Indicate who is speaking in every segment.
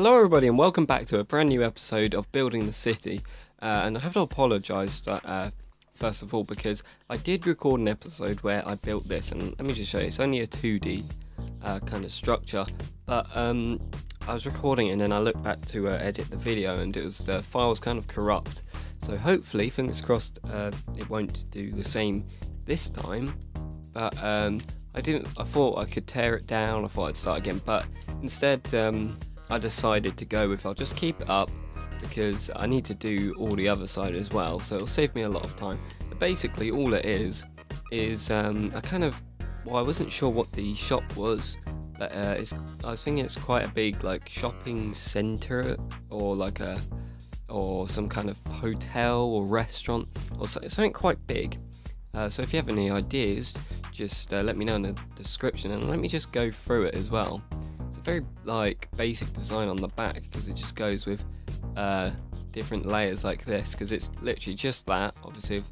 Speaker 1: Hello, everybody, and welcome back to a brand new episode of Building the City. Uh, and I have to apologise, uh, first of all, because I did record an episode where I built this, and let me just show you. It's only a 2D uh, kind of structure, but um, I was recording it, and then I looked back to uh, edit the video, and it was the file was kind of corrupt. So hopefully, fingers crossed, uh, it won't do the same this time. But um, I didn't. I thought I could tear it down. I thought I'd start again, but instead. Um, I decided to go with I'll just keep it up because I need to do all the other side as well, so it'll save me a lot of time. But basically, all it is is um, I kind of well, I wasn't sure what the shop was, but uh, it's I was thinking it's quite a big like shopping center or like a or some kind of hotel or restaurant or something quite big. Uh, so if you have any ideas, just uh, let me know in the description and let me just go through it as well. Very like basic design on the back because it just goes with uh, different layers like this because it's literally just that, obviously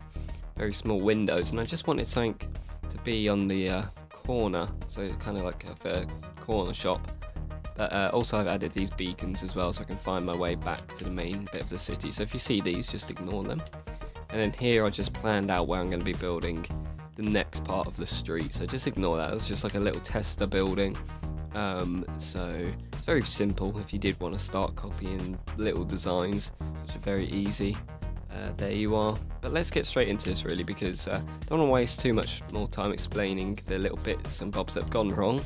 Speaker 1: very small windows, and I just wanted something to be on the uh, corner, so kind of like a, a corner shop. But uh, also I've added these beacons as well so I can find my way back to the main bit of the city. So if you see these, just ignore them. And then here I just planned out where I'm going to be building the next part of the street. So just ignore that. It's just like a little tester building. Um, so it's very simple if you did want to start copying little designs, which are very easy. Uh, there you are. But let's get straight into this really because I uh, don't want to waste too much more time explaining the little bits and bobs that have gone wrong.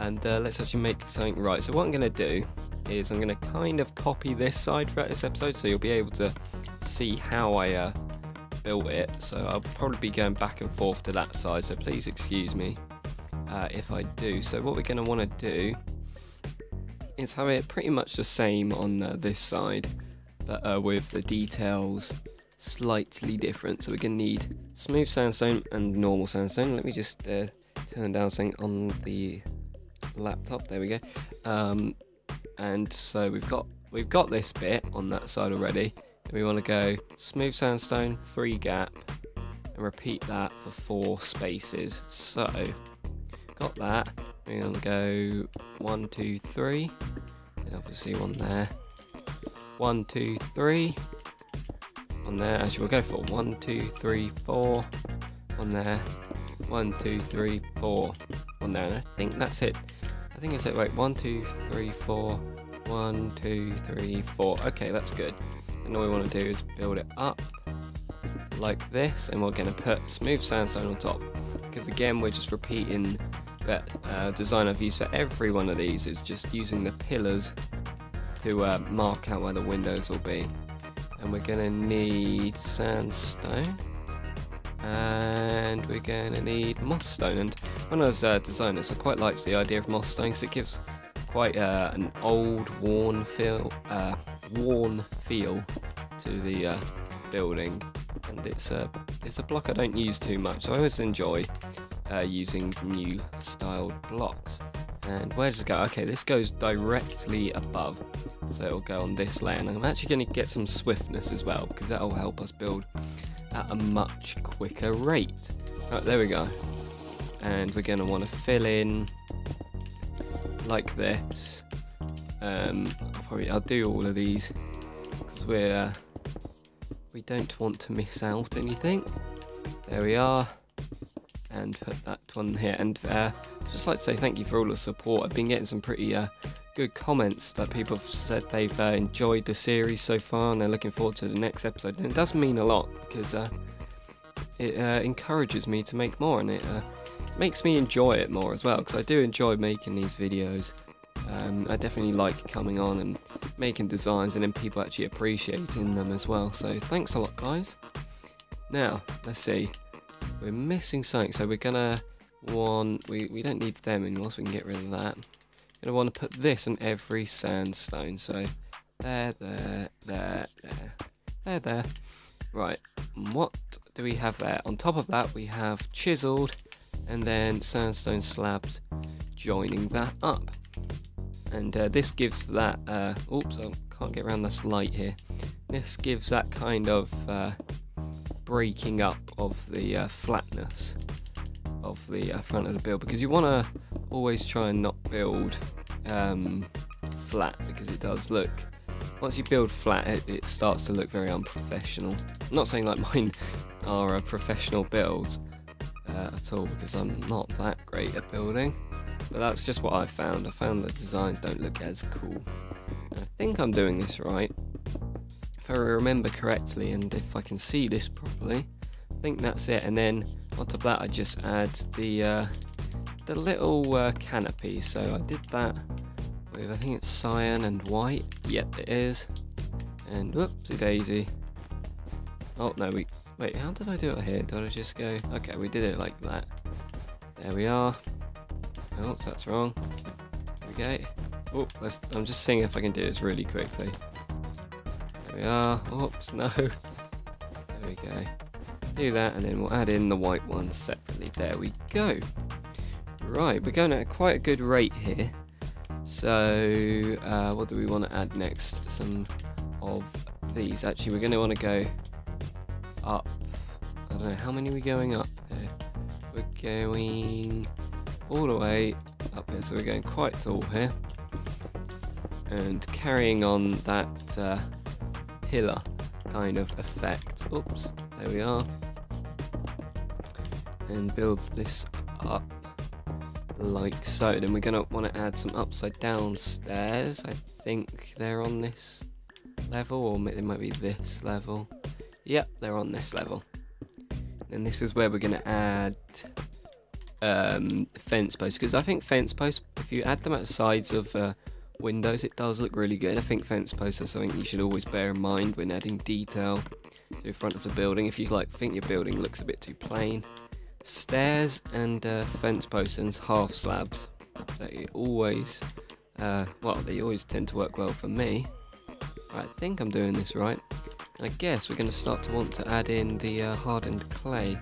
Speaker 1: And uh, let's actually make something right. So what I'm going to do is I'm going to kind of copy this side throughout this episode so you'll be able to see how I uh, built it. So I'll probably be going back and forth to that side, so please excuse me uh, if I do. So what we're going to want to do is have it pretty much the same on uh, this side, but uh, with the details slightly different. So we're going to need smooth sandstone and normal sandstone. Let me just uh, turn down something on the laptop. There we go. Um, and so we've got we've got this bit on that side already. And we want to go smooth sandstone, three gap, and repeat that for four spaces. So Got that. We're going to go one, two, three. And obviously one there. One, two, three. One there. Actually, we'll go for one, two, three, four. One there. One, two, three, four. One there. And I think that's it. I think it's it. Wait, one, two, three, four. One, two, three, four. Okay, that's good. And all we want to do is build it up like this. And we're going to put smooth sandstone on top. Because again, we're just repeating that uh, design I've used for every one of these is just using the pillars to uh, mark out where the windows will be. And we're going to need sandstone. And we're going to need moss stone. And when I was uh, designing this, I quite liked the idea of moss stone because it gives quite uh, an old, worn feel, uh, worn feel to the uh, building. And it's a, it's a block I don't use too much, so I always enjoy uh, using new styled blocks. And where does it go? Okay, this goes directly above. So it'll go on this layer. And I'm actually going to get some swiftness as well, because that'll help us build at a much quicker rate. There we go. And we're going to want to fill in like this. Um, I'll probably I'll do all of these because we're we don't want to miss out anything. There we are and put that one here. And uh, just like to say thank you for all the support. I've been getting some pretty uh, good comments that people have said they've uh, enjoyed the series so far and they're looking forward to the next episode. And it does mean a lot because uh, it uh, encourages me to make more and it uh, makes me enjoy it more as well because I do enjoy making these videos. Um, I definitely like coming on and making designs and then people actually appreciating them as well. So thanks a lot, guys. Now, let's see. We're missing something, so we're gonna want, we, we don't need them anymore, so we can get rid of that. We're Gonna want to put this on every sandstone, so there, there, there, there, there, there. Right, what do we have there? On top of that, we have chiseled and then sandstone slabs joining that up. And uh, this gives that, uh, oops, I can't get around this light here. This gives that kind of uh, breaking up of the uh, flatness of the uh, front of the build because you want to always try and not build um, flat because it does look. Once you build flat, it, it starts to look very unprofessional. I'm not saying like mine are uh, professional builds uh, at all because I'm not that great at building, but that's just what I found. I found the designs don't look as cool. And I think I'm doing this right. If I remember correctly, and if I can see this properly, I think that's it. And then on top of that, I just add the uh, the little uh, canopy. So I did that with I think it's cyan and white. Yep, it is. And whoopsie daisy. Oh no, we wait. How did I do it here? Did I just go? Okay, we did it like that. There we are. oops that's wrong. Go. Oh, let's. I'm just seeing if I can do this really quickly. We are. Oops, no. There we go. Do that, and then we'll add in the white ones separately. There we go. Right, we're going at quite a good rate here. So, uh, what do we want to add next? Some of these. Actually, we're going to want to go up. I don't know, how many are we going up here? We're going all the way up here, so we're going quite tall here. And carrying on that uh, pillar kind of effect. Oops, there we are. And build this up like so. Then we're going to want to add some upside down stairs. I think they're on this level, or they might be this level. Yep, they're on this level. And this is where we're going to add um, fence posts, because I think fence posts, if you add them at the sides of uh, windows, it does look really good. I think fence posts are something you should always bear in mind when adding detail to the front of the building. If you like think your building looks a bit too plain, stairs and uh, fence posts and half slabs. They always, uh, well, they always tend to work well for me. I think I'm doing this right. I guess we're going to start to want to add in the uh, hardened clay.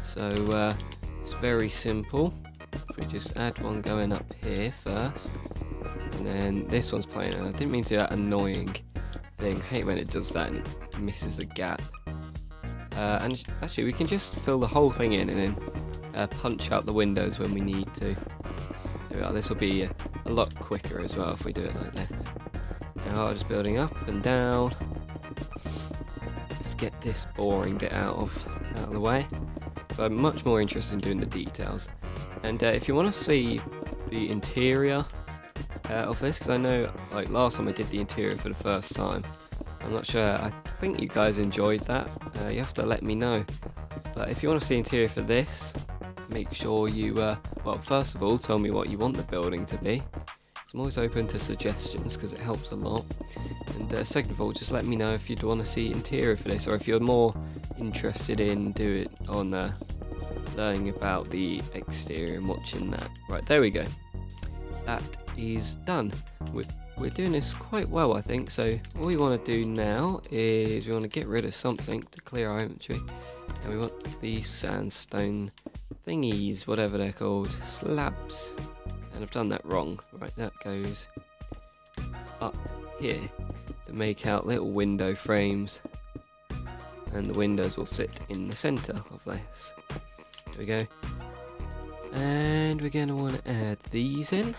Speaker 1: So uh, it's very simple. If we just add one going up here first, and then this one's playing. And I didn't mean to do that annoying thing. I hate when it does that and it misses the gap. Uh, and actually, we can just fill the whole thing in and then uh, punch out the windows when we need to. We. This will be a, a lot quicker as well if we do it like this. Now, just building up and down. Let's get this boring bit out of out of the way. So I'm much more interested in doing the details. And uh, if you want to see the interior uh, of this, because I know like last time I did the interior for the first time, I'm not sure. I think you guys enjoyed that. Uh, you have to let me know. But if you want to see interior for this, make sure you, uh, well, first of all, tell me what you want the building to be. I'm always open to suggestions because it helps a lot. And uh, second of all, just let me know if you'd want to see interior for this, or if you're more interested in do it on uh, learning about the exterior and watching that. Right, there we go. That is done. We're, we're doing this quite well, I think. So what we want to do now is we want to get rid of something to clear our inventory, and we want these sandstone thingies, whatever they're called, slabs. And I've done that wrong. Right, that goes up here to make out little window frames and the windows will sit in the center of this. There we go. And we're going to want to add these in.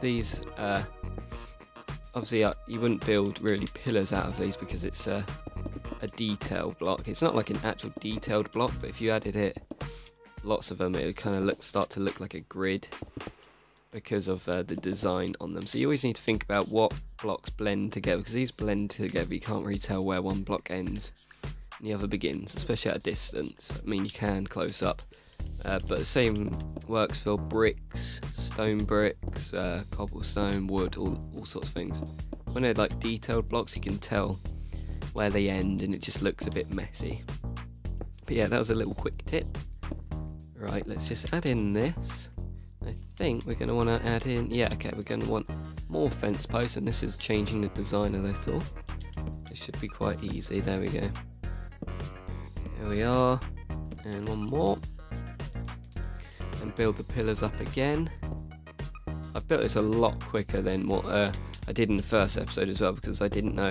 Speaker 1: These, uh, obviously, uh, you wouldn't build really pillars out of these because it's a, a detailed block. It's not like an actual detailed block, but if you added it, lots of them, it would kind of look start to look like a grid because of uh, the design on them. So you always need to think about what blocks blend together because these blend together. You can't really tell where one block ends and the other begins, especially at a distance. I mean, you can close up, uh, but the same works for bricks, stone bricks, uh, cobblestone, wood, all, all sorts of things. When they're like detailed blocks, you can tell where they end and it just looks a bit messy. But yeah, that was a little quick tip. Right, let's just add in this. I think we're going to want to add in, yeah, okay, we're going to want more fence posts, and this is changing the design a little. It should be quite easy, there we go. There we are, and one more. And build the pillars up again. I've built this a lot quicker than what uh, I did in the first episode as well, because I didn't know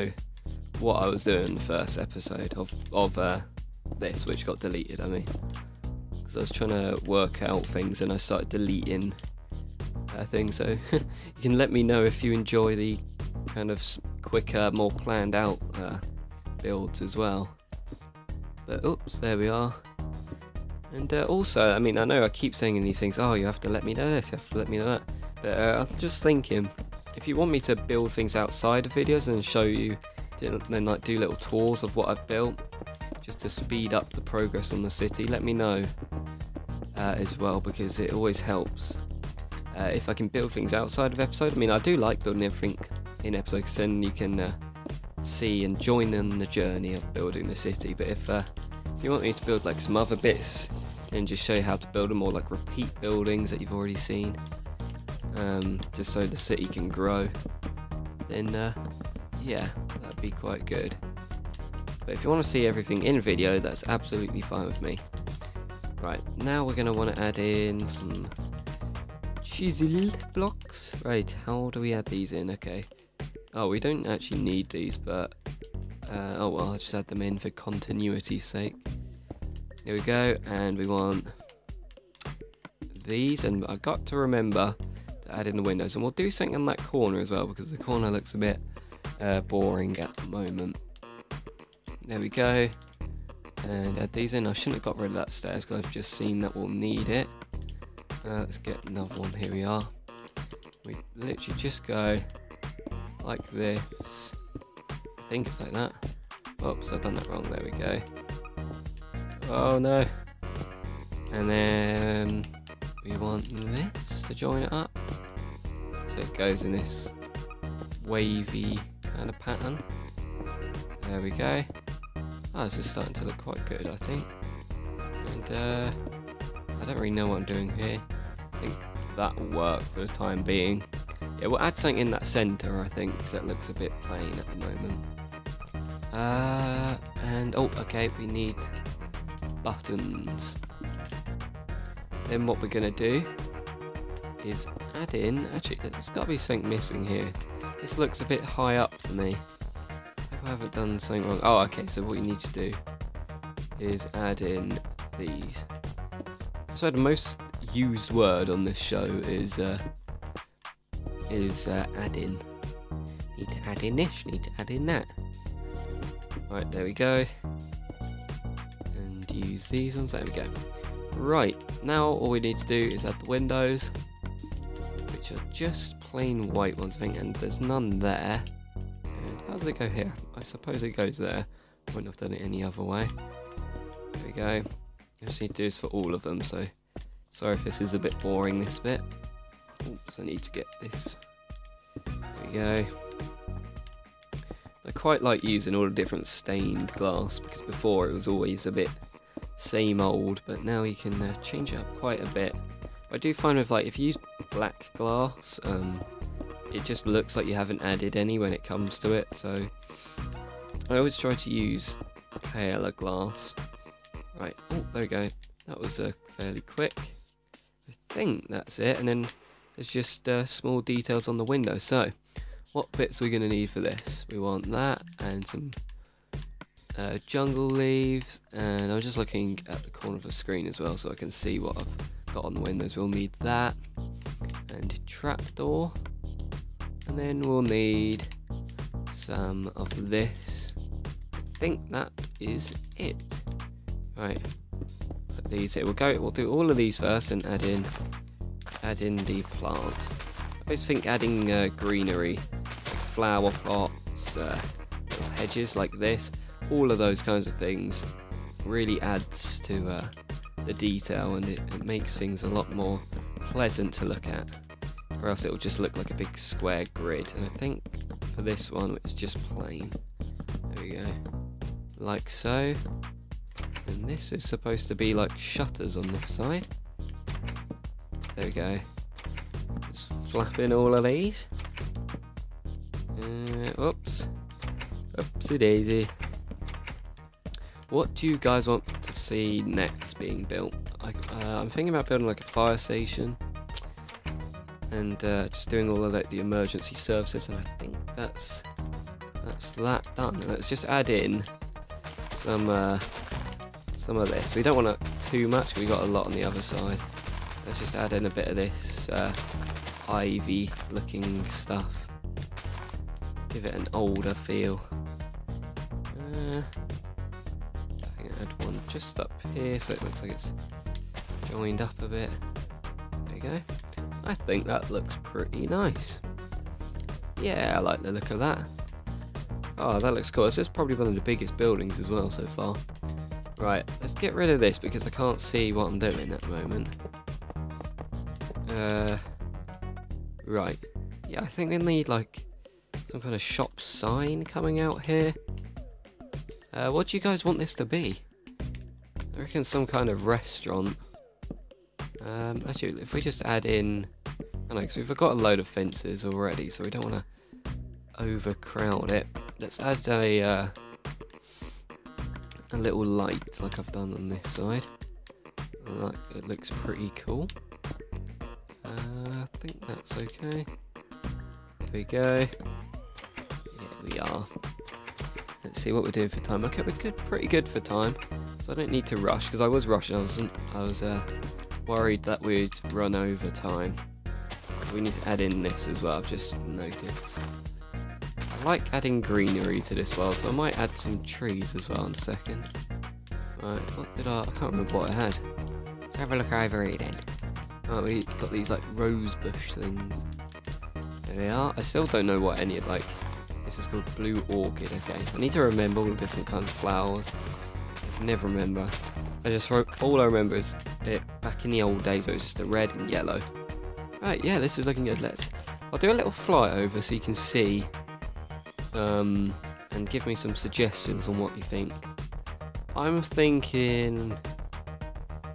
Speaker 1: what I was doing in the first episode of, of uh, this, which got deleted, I mean because I was trying to work out things and I started deleting uh, thing. So you can let me know if you enjoy the kind of quicker, more planned out uh, builds as well. But oops, there we are. And uh, also, I mean, I know I keep saying in these things, oh, you have to let me know this, you have to let me know that. But uh, I'm just thinking, if you want me to build things outside of videos and show you, then like do little tours of what I've built, just to speed up the progress on the city, let me know uh, as well because it always helps. Uh, if I can build things outside of episode, I mean, I do like building everything in episode because then you can uh, see and join in the journey of building the city. But if uh, you want me to build like some other bits and just show you how to build them or like repeat buildings that you've already seen, um, just so the city can grow, then uh, yeah, that'd be quite good. But if you want to see everything in video, that's absolutely fine with me. Right, now we're going to want to add in some chiseled blocks. Right, how do we add these in? Okay. Oh, we don't actually need these, but... Uh, oh well, I'll just add them in for continuity's sake. There we go, and we want these, and I've got to remember to add in the windows, and we'll do something in that corner as well, because the corner looks a bit uh, boring at the moment. There we go. And add these in. I shouldn't have got rid of that stairs because I've just seen that we'll need it. Uh, let's get another one. Here we are. We literally just go like this. I think it's like that. Oops, I've done that wrong. There we go. Oh no. And then we want this to join it up. So it goes in this wavy kind of pattern. There we go. Oh, this is starting to look quite good, I think. And uh, I don't really know what I'm doing here. I think that will work for the time being. Yeah, we'll add something in that centre, I think, because that looks a bit plain at the moment. Uh, and, oh, okay, we need buttons. Then what we're going to do is add in, actually, there's got to be something missing here. This looks a bit high up to me. I haven't done something wrong. Oh, okay, so what you need to do is add in these. So the most used word on this show is uh, is uh, add in. Need to add in this, need to add in that. Right, there we go. Use these ones, there we go. Right, now all we need to do is add the windows, which are just plain white ones, I think, and there's none there. And how does it go here? I suppose it goes there. Wouldn't have done it any other way. There we go. I just need to do this for all of them, so sorry if this is a bit boring, this bit. Oops, I need to get this. There we go. I quite like using all the different stained glass because before it was always a bit same old, but now you can uh, change it up quite a bit. I do find with like if you use black glass, um, it just looks like you haven't added any when it comes to it. So I always try to use paler glass. Right, oh there we go. That was uh, fairly quick. I think that's it, and then there's just uh, small details on the window. So what bits we're we going to need for this? We want that and some uh, jungle leaves, and I'm just looking at the corner of the screen as well so I can see what I've got on the windows. We'll need that and trapdoor, and then we'll need some of this. I think that is it. Right, put these here. We'll go. We'll do all of these first and add in, add in the plants. I always think adding uh, greenery, like flower pots, uh, hedges like this, all of those kinds of things really adds to uh, the detail and it, it, makes things a lot more pleasant to look at or else it will just look like a big square grid. And I think for this one it's just plain. There we go. Like so. And this is supposed to be like shutters on this side. There we go. Just flapping all of these. Uh, oops. Oopsie daisy what do you guys want to see next being built? I, uh, thinking about building like a fire station and uh, just doing all of like, the emergency services, and I think that's that's that done. Let's just add in some uh, some of this. We don't want it too much. We got a lot on the other side. Let's just add in a bit of this uh, ivy looking stuff. Give it an older feel. Uh, I think I had one just up here so it looks like it's joined up a bit. There we go. I think that looks pretty nice. Yeah, I like the look of that. Oh, that looks cool. It's just probably one of the biggest buildings as well so far. Right, let's get rid of this because I can't see what I'm doing at the moment. Uh, right. Yeah, I think we need like some kind of shop sign coming out here. Uh, what do you guys want this to be? I reckon some kind of restaurant. Um, actually, if we just add in... I know, because we've got a load of fences already, so we don't want to overcrowd it. Let's add a... Uh, a little light like I've done on this side. Like it looks pretty cool. Uh, I think that's okay. There we go. Yeah, we are. See what we're doing for time. Okay, we're good, pretty good for time. So I don't need to rush because I was rushing. I was I was uh, worried that we'd run over time. We need to add in this as well. I've just noticed I like adding greenery to this world, so I might add some trees as well in a second. Right, what did I... I can't remember what I had. Let's have a look over here then. Oh, we got these like rose bush things. There we are. I still don't know what any of like... This is called blue orchid, okay. I need to remember all the different kinds of flowers. I can never remember. I just wrote, all I remember is it back in the old days it was just the red and yellow. Right, yeah, this is looking good. Let's I'll do a little flyover so you can see um, and give me some suggestions on what you think. I'm thinking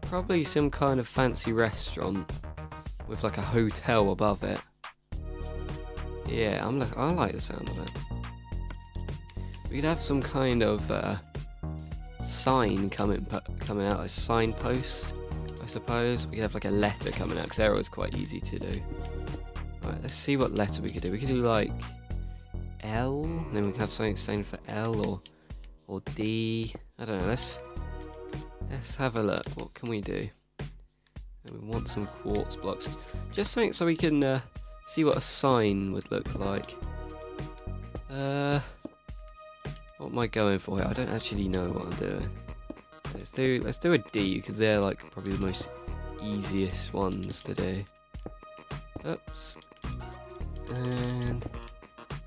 Speaker 1: probably some kind of fancy restaurant with like a hotel above it. Yeah, I'm like I like the sound of. We could have some kind of uh, sign coming coming out, a signpost, I suppose. We could have like a letter coming out because they're always quite easy to do. Alright, let's see what letter we could do. We could do like L. Then we can have something saying for L or or D. I don't know. Let's let's have a look. What can we do? And we want some quartz blocks. Just something so we can uh, see what a sign would look like. Uh, what am I going for here? I don't actually know what I'm doing. Let's do let's do a D because they're like probably the most easiest ones to do. Oops. And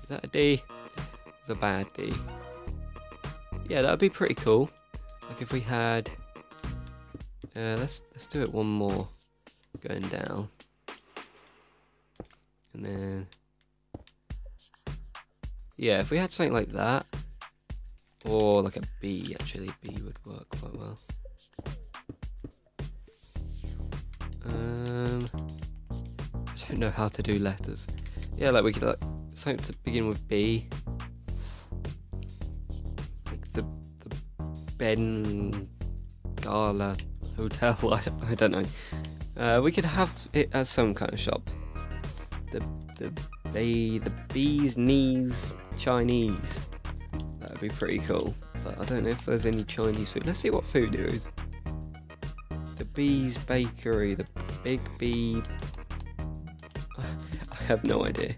Speaker 1: is that a D? It's a bad D. Yeah, that would be pretty cool. Like if we had... Uh, let's let's do it one more going down. And then... Yeah, if we had something like that, or like a B, actually, B would work quite well. Um, I don't know how to do letters. Yeah, like we could like something to begin with B. Like the the Ben Gala Hotel. I, I don't know. Uh, we could have it as some kind of shop. The the bay the bees knees Chinese. Be pretty cool. But I don't know if there's any Chinese food. Let's see what food there is. The Bees Bakery, the Big Bee. I have no idea.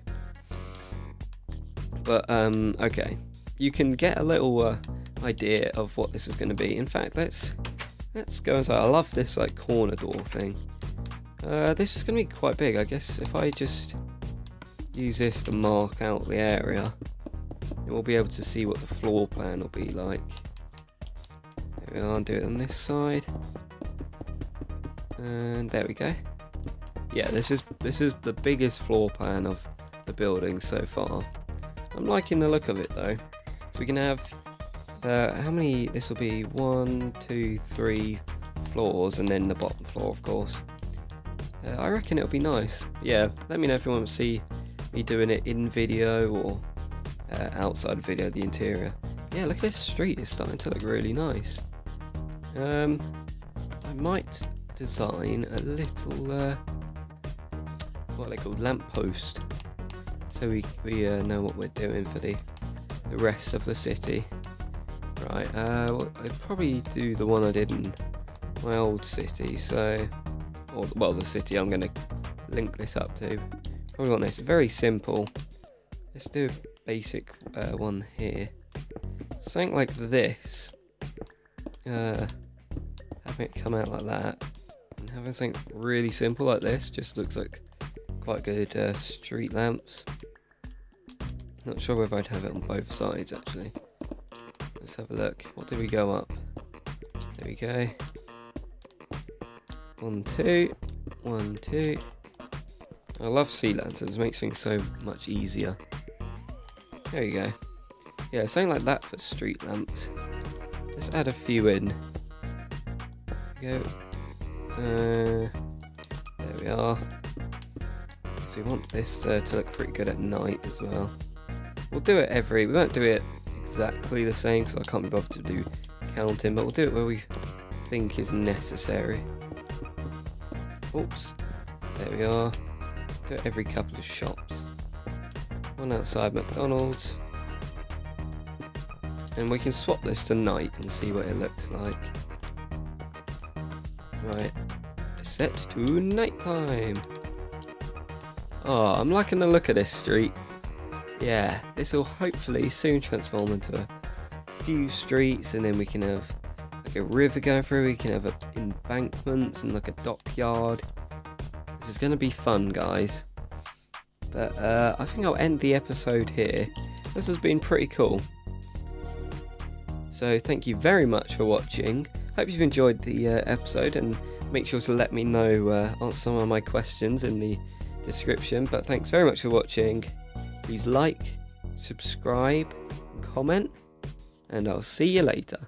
Speaker 1: But um, okay, you can get a little uh, idea of what this is going to be. In fact, let's let's go inside. I love this like corner door thing. Uh, this is going to be quite big, I guess. If I just use this to mark out the area, we'll be able to see what the floor plan will be like. There we are. Do it on this side, and there we go. Yeah, this is this is the biggest floor plan of the building so far. I'm liking the look of it though. So we can have, uh, how many, this will be one, two, three floors and then the bottom floor of course. Uh, I reckon it'll be nice. Yeah, let me know if you want to see me doing it in video or uh, outside video, the interior. Yeah, look at this street, it's starting to look really nice. Um, I might design a little, uh, what are they called, lamppost so we, we uh, know what we're doing for the, the rest of the city. Right, uh, well, I'd probably do the one I did in my old city, so, or, well, the city I'm going to link this up to. Probably want this very simple. Let's do basic uh, one here. Something like this. Uh, having it come out like that. And having something really simple like this just looks like quite good uh, street lamps. Not sure whether I'd have it on both sides actually. Let's have a look. What did we go up? There we go. One, two. One, two. I love sea lanterns, makes things so much easier. There you go. Yeah, something like that for street lamps. Let's add a few in. There we go. Uh, there we are. So we want this uh, to look pretty good at night as well. We'll do it every, we won't do it exactly the same because I can't be bothered to do counting, but we'll do it where we think is necessary. Oops, there we are. Do it every couple of shops. One outside McDonald's. And we can swap this to night and see what it looks like. Right, set to nighttime. Oh, I'm liking the look of this street. Yeah, this will hopefully soon transform into a few streets and then we can have like a river going through, we can have embankments and like a dockyard. This is going to be fun, guys. But uh, I think I'll end the episode here. This has been pretty cool. So thank you very much for watching. Hope you've enjoyed the uh, episode and make sure to let me know, uh, answer some of my questions in the description. But thanks very much for watching. Please like, subscribe, and comment, and I'll see you later.